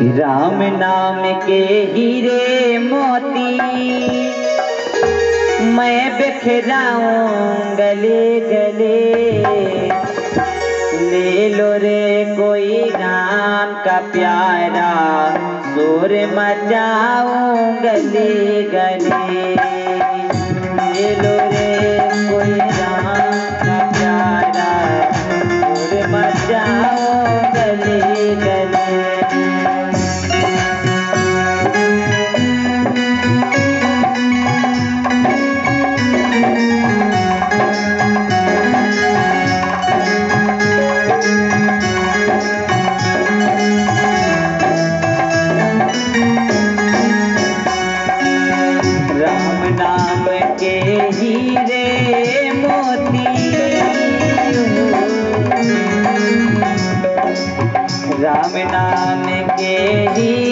राम नाम के हीरे मोती। मैं बिखराऊं गले गले। ले लो रे कोई राम का प्यारा, शोर मचाऊं गले गले। ले लो नाम के हीरे मोती। राम नाम के हीरे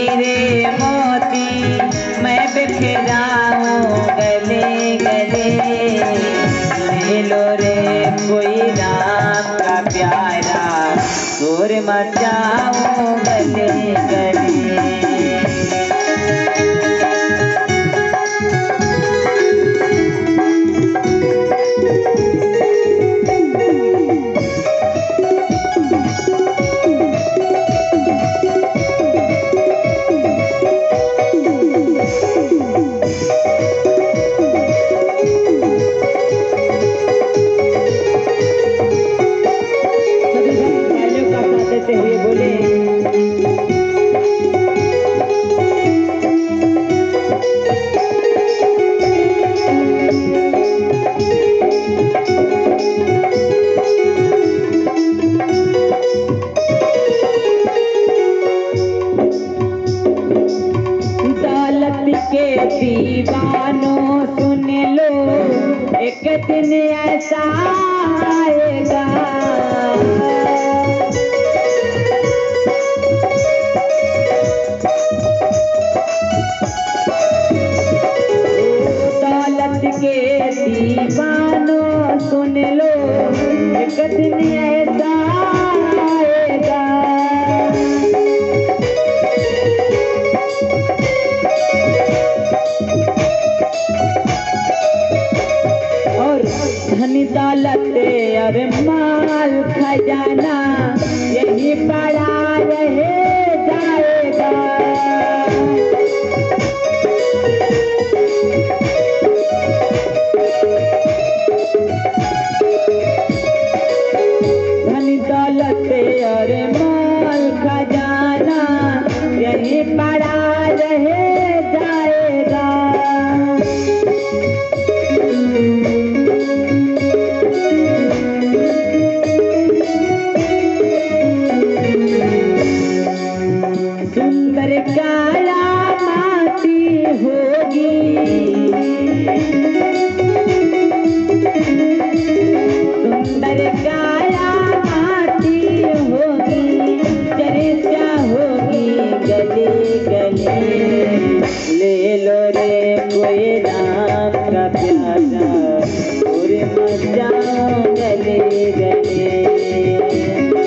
एक दिन ऐसा आएगा। दौलत और माल खजाना यही पड़ा रहे जाएगा। धन दौलत और माल मचाओ गले गले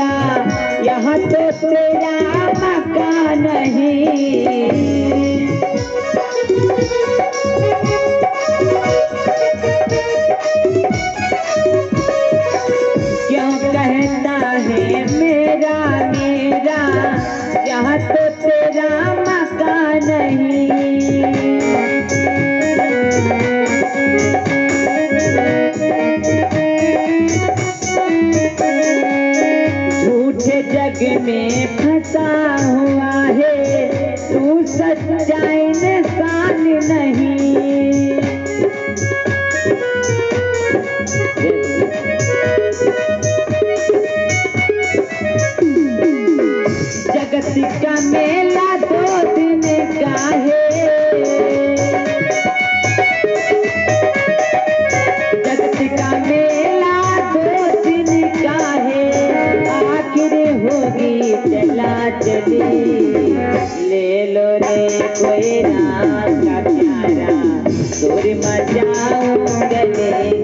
मेरा यहाँ तो तेरा मकान नहीं। ले लो रे कोई रात का प्यारा दूर मचाऊं गले